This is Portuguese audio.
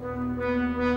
Música